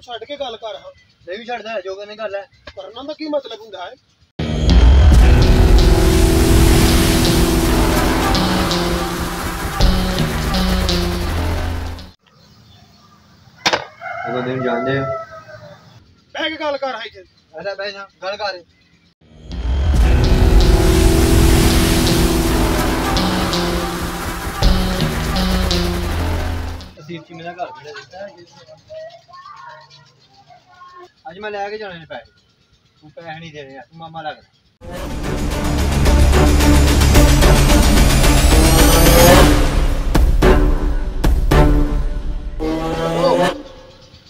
ਛੱਡ ਕੇ ਗੱਲ ਕਰ ਹਾਂ ਨਹੀਂ ਵੀ ਛੱਡਦਾ ਜੋ ਕਹਿੰਦੇ ਗੱਲ ਹੈ ਕਰਨਾ ਦਾ ਕੀ ਮਤਲਬ ਹੁੰਦਾ ਹੈ ਉਹ ਦਿਨ ਜਾਣਦੇ ਆ ਬਹਿ ਕੇ ਗੱਲ ਕਰ ਹਾਂ ਇੱਥੇ ਅਰੇ ਬੈ ਜਾ ਗੱਲ ਕਰ ਅਸੀਂ ਚੀ ਮੇਰਾ ਘਰ ਜਿਹੜਾ ਦਿੱਤਾ ਅੱਜ ਮੈਂ ਲੈ ਕੇ ਜਾਣੇ ਨੇ ਪੈਸੇ। ਤੂੰ ਪੈਸੇ ਨਹੀਂ ਦੇਣੇ ਤੂੰ ਮਾਮਾ ਲੱਗਦਾ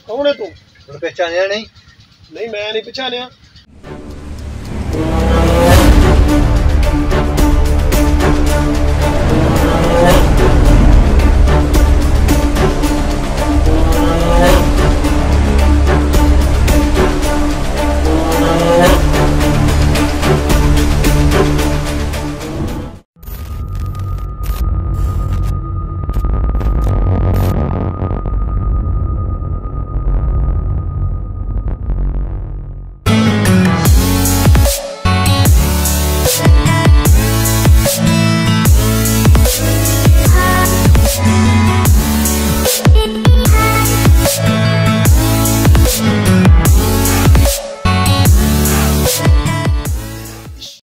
ਕੌਣ ਹੈ ਤੂੰ? ਹੁਣ ਪਹਿਚਾਣਿਆ ਨਹੀਂ? ਨਹੀਂ ਮੈਂ ਨਹੀਂ ਪਛਾਣਿਆ